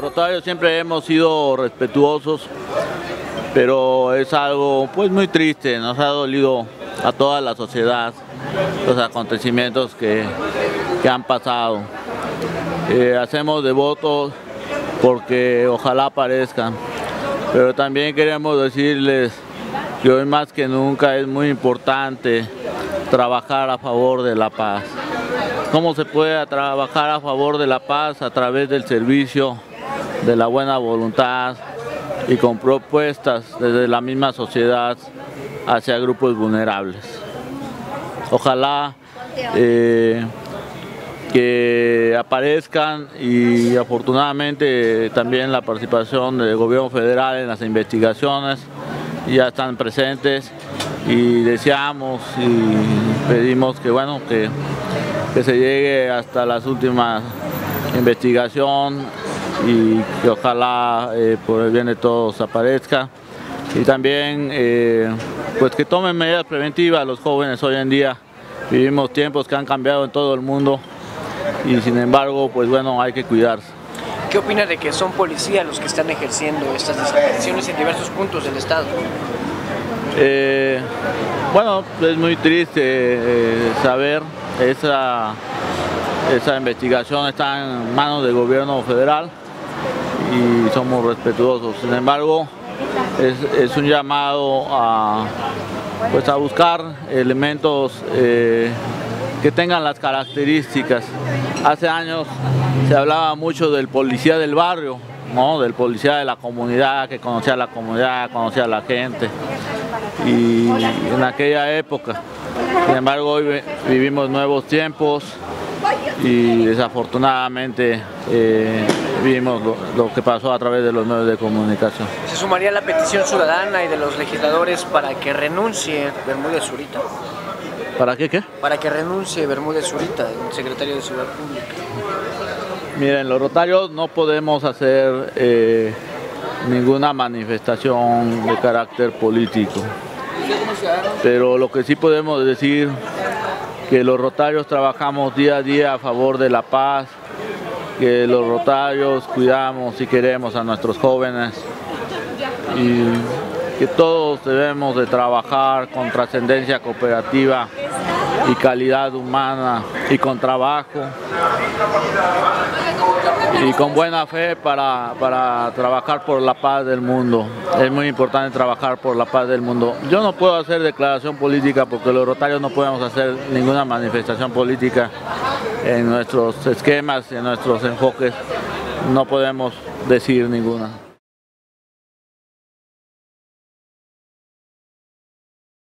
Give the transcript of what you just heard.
Rotarios siempre hemos sido respetuosos, pero es algo pues muy triste, nos ha dolido a toda la sociedad los acontecimientos que, han pasado. Eh, hacemos devotos porque ojalá aparezcan, pero también queremos decirles que hoy más que nunca es muy importante trabajar a favor de la paz. ¿Cómo se puede trabajar a favor de la paz? A través del servicio, de la buena voluntad y con propuestas desde la misma sociedad hacia grupos vulnerables. Ojalá eh, que aparezcan y afortunadamente también la participación del gobierno federal en las investigaciones ya están presentes y deseamos y pedimos que bueno que, que se llegue hasta las últimas investigación y que ojalá eh, por el bien de todos aparezca. Y también eh, pues que tomen medidas preventivas los jóvenes hoy en día. Vivimos tiempos que han cambiado en todo el mundo y sin embargo pues bueno hay que cuidarse. ¿Qué opina de que son policías los que están ejerciendo estas desapariciones en diversos puntos del estado? Eh, bueno, es muy triste eh, saber esa, esa investigación está en manos del gobierno federal y somos respetuosos. Sin embargo, es, un llamado a, pues a buscar elementos eh, que tengan las características. Hace años se hablaba mucho del policía del barrio, ¿no? del policía de la comunidad, que conocía a la comunidad, conocía a la gente. Y en aquella época, sin embargo, hoy vivimos nuevos tiempos y desafortunadamente eh, vimos lo, que pasó a través de los medios de comunicación. ¿Se sumaría la petición ciudadana y de los legisladores para que renuncie Bermúdez Zurita? ¿Para qué qué? Para que renuncie Bermúdez Zurita, el secretario de Seguridad Pública. Miren, los rotarios no podemos hacer eh, ninguna manifestación de carácter político. Pero lo que sí podemos decir que los rotarios trabajamos día a día a favor de la paz, que los rotarios cuidamos y queremos a nuestros jóvenes y que todos debemos de trabajar con trascendencia cooperativa y calidad humana y con trabajo y con buena fe para, para, trabajar por la paz del mundo. Es muy importante trabajar por la paz del mundo. Yo no puedo hacer declaración política porque los rotarios no podemos hacer ninguna manifestación política en nuestros esquemas, en nuestros enfoques. No podemos decir ninguna.